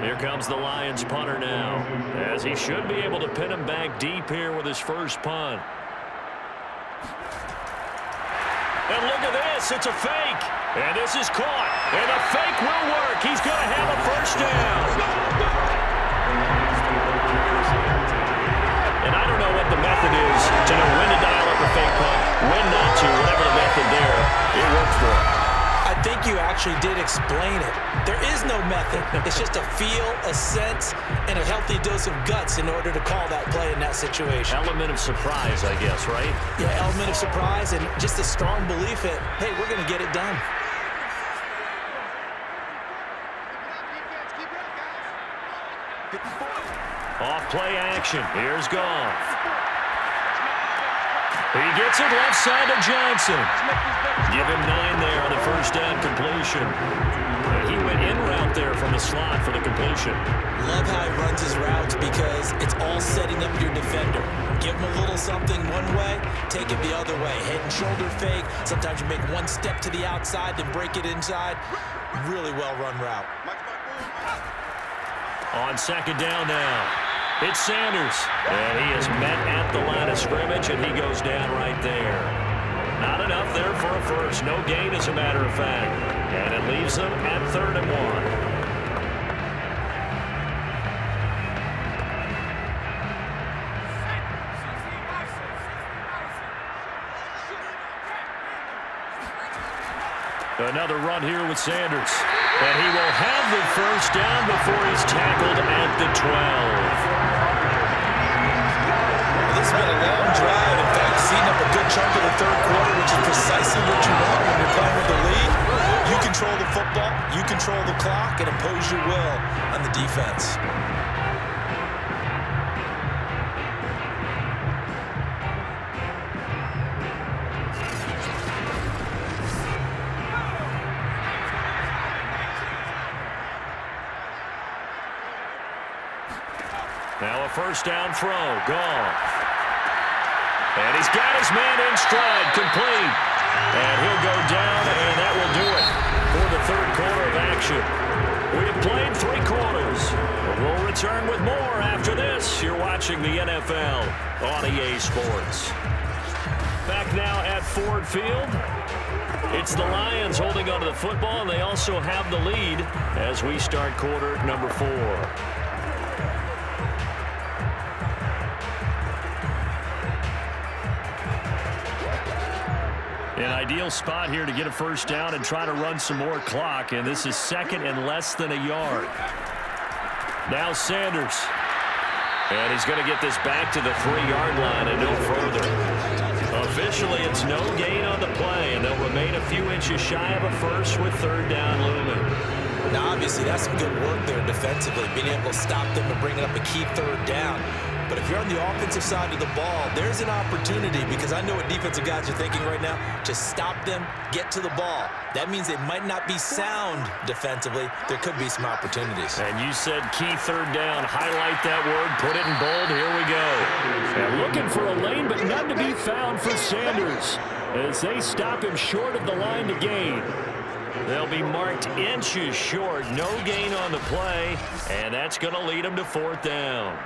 Here comes the Lions punter now, as he should be able to pin him back deep here with his first punt. And look at this. It's a fake. And this is caught. And the fake will work. He's going to have a first down. And I don't know what the method is to know actually did explain it. There is no method. It's just a feel, a sense, and a healthy dose of guts in order to call that play in that situation. Element of surprise, I guess, right? Yeah, element of surprise and just a strong belief that, hey, we're going to get it done. Off play action. Here's Goff. He gets it left side to Johnson. Give him down. Uh, he went in route there from the slot for the completion. Love how he runs his routes because it's all setting up your defender. Give him a little something one way, take it the other way. Head and shoulder fake. Sometimes you make one step to the outside, then break it inside. Really well run route. On second down now. It's Sanders. And he is met at the line of scrimmage, and he goes down right there. Not enough there for a first. No gain, as a matter of fact. Leaves them at third and one. Another run here with Sanders. And he will have the first down before he's tackled at the 12. You control the clock, and impose your will on the defense. Now a first down throw. Goff. And he's got his man in stride. Complete. And he'll go down, and that will do it for the third quarter of action. We have played three We'll return with more after this. You're watching the NFL on EA Sports. Back now at Ford Field. It's the Lions holding onto the football, and they also have the lead as we start quarter number four. An ideal spot here to get a first down and try to run some more clock, and this is second and less than a yard. Now Sanders. And he's going to get this back to the three-yard line and no further. Officially, it's no gain on the play, and they'll remain a few inches shy of a first with third down looming. Now, obviously, that's some good work there defensively, being able to stop them and bringing up a key third down. But if you're on the offensive side of the ball, there's an opportunity because I know what defensive guys are thinking right now. To stop them, get to the ball. That means they might not be sound defensively. There could be some opportunities. And you said key third down. Highlight that word. Put it in bold. Here we go. And looking for a lane, but none to be found for Sanders as they stop him short of the line to gain. They'll be marked inches short. No gain on the play, and that's going to lead them to fourth down.